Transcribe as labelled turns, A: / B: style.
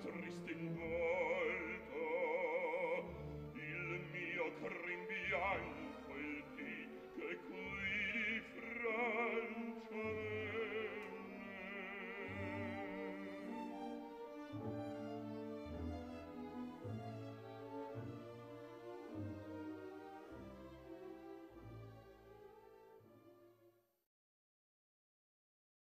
A: triste ingolto il mio crin bianco il dì che qui